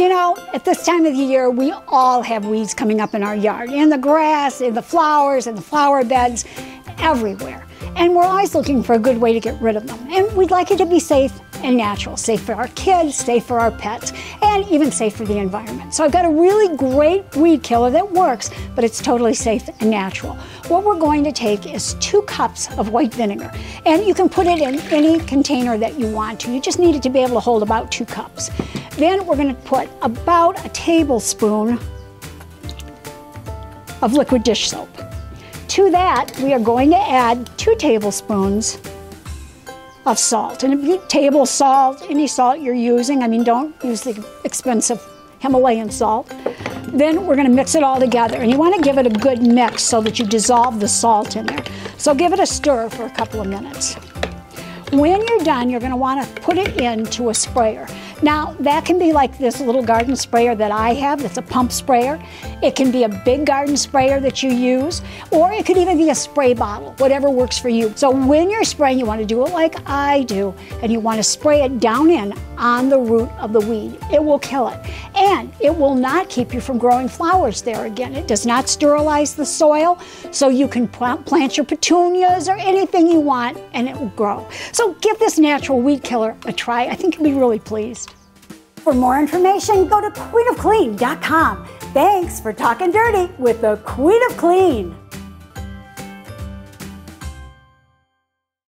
You know, at this time of the year, we all have weeds coming up in our yard, in the grass, in the flowers, in the flower beds, everywhere. And we're always looking for a good way to get rid of them. And we'd like it to be safe and natural, safe for our kids, safe for our pets, and even safe for the environment. So I've got a really great weed killer that works, but it's totally safe and natural. What we're going to take is two cups of white vinegar, and you can put it in any container that you want to. You just need it to be able to hold about two cups. Then we're going to put about a tablespoon of liquid dish soap. To that, we are going to add two tablespoons of salt. And table salt, any salt you're using, I mean, don't use the expensive Himalayan salt. Then we're gonna mix it all together. And you wanna give it a good mix so that you dissolve the salt in there. So give it a stir for a couple of minutes. When you're done, you're gonna wanna put it into a sprayer. Now, that can be like this little garden sprayer that I have, that's a pump sprayer. It can be a big garden sprayer that you use, or it could even be a spray bottle, whatever works for you. So when you're spraying, you want to do it like I do, and you want to spray it down in on the root of the weed. It will kill it. And it will not keep you from growing flowers there again. It does not sterilize the soil, so you can plant your petunias or anything you want, and it will grow. So give this natural weed killer a try. I think you'll be really pleased. For more information, go to queenofclean.com. Thanks for talking dirty with the Queen of Clean.